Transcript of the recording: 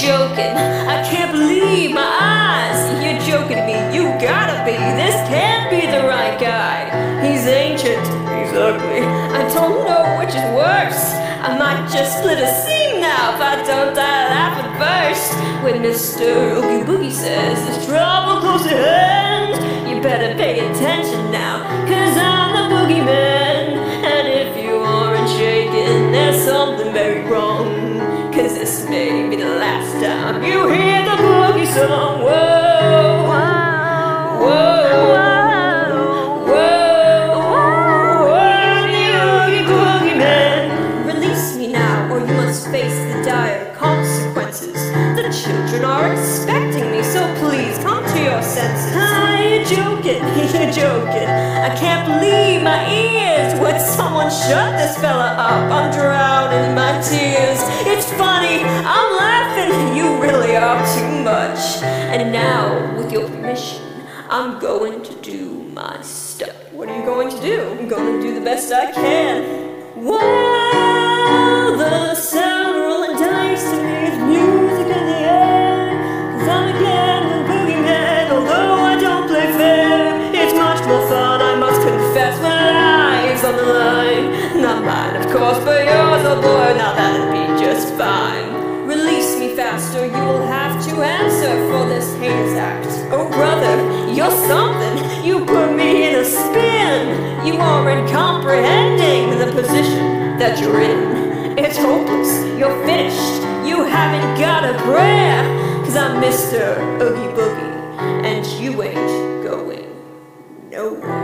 Joking. I can't believe my eyes. You're joking me. You gotta be. This can't be the right guy. He's ancient. He's ugly. I don't know which is worse. I might just split a seam now if I don't die laughing first. When Mr. Oogie Boogie says there's trouble close at Cause this may be the last time you hear the boogie song. Whoa, whoa, whoa, whoa, Man. Release me now, or you must face the dire consequences. The children are expecting me, so please come to your senses. Ah. I can't believe my ears. Would someone shut this fella up? I'm drowning in my tears. It's funny, I'm laughing. You really are too much. And now, with your permission, I'm going to do my stuff. What are you going to do? I'm going to do the best I can. While the sound rolling dice me is music in the air. Cause I'm again the boogeyman, although I don't play fair. It's much more fun, I must confess, when lives on the line. Not mine, of course, but yours, Faster, you will have to answer for this heinous act. Oh brother, you're something, you put me in a spin. You aren't comprehending the position that you're in. It's hopeless, you're finished, you haven't got a prayer. Cause I'm Mr. Oogie Boogie, and you ain't going nowhere.